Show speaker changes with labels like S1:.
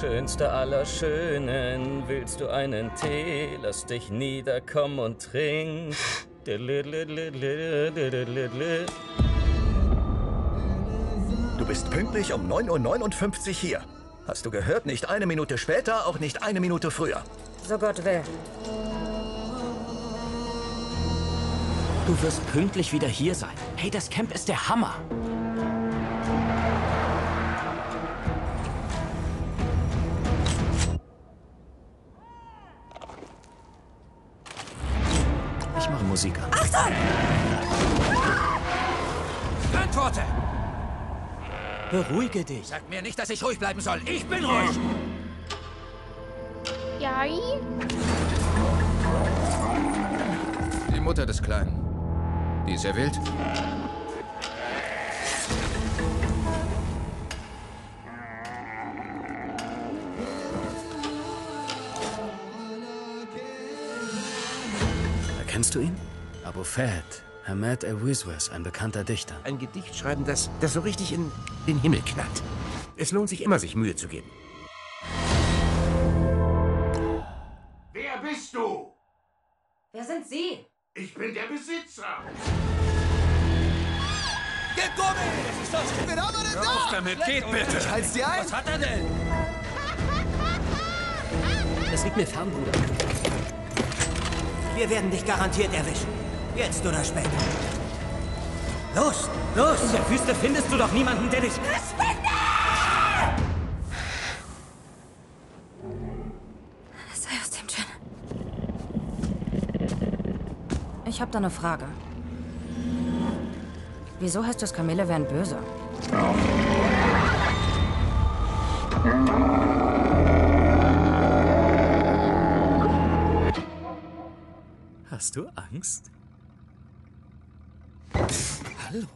S1: Schönste aller Schönen, willst du einen Tee? Lass dich niederkommen und trink.
S2: Du bist pünktlich um 9.59 Uhr hier. Hast du gehört? Nicht eine Minute später, auch nicht eine Minute früher.
S3: So Gott will.
S4: Du wirst pünktlich wieder hier sein. Hey, das Camp ist der Hammer. Mache Musik an.
S3: Achtung!
S5: Antworte!
S4: Beruhige dich.
S5: Sag mir nicht, dass ich ruhig bleiben soll. Ich bin ruhig!
S6: Yari?
S5: Die Mutter des Kleinen. Die ist ja wild.
S4: Erkennst du ihn? Abu Fahd, Ahmed El-Wizwes, ein bekannter Dichter.
S7: Ein Gedicht schreiben, das, das so richtig in den Himmel knallt. Es lohnt sich immer, sich Mühe zu geben.
S8: Wer bist du?
S3: Wer sind Sie?
S8: Ich bin der Besitzer.
S5: Gib Gummi! Das ist das! Ich bin aber nicht da! Auf damit, geht bitte!
S7: Halt's dir ein!
S5: Was hat er denn?
S4: Es liegt mir fern, Bruder.
S9: Wir werden dich garantiert erwischen. Jetzt oder später. Los, los!
S4: In der Wüste findest du doch niemanden, der dich...
S3: Sei aus dem Gin. Ich hab da eine Frage. Wieso heißt das Kamele wären böse?
S4: Hast du Angst? Hallo.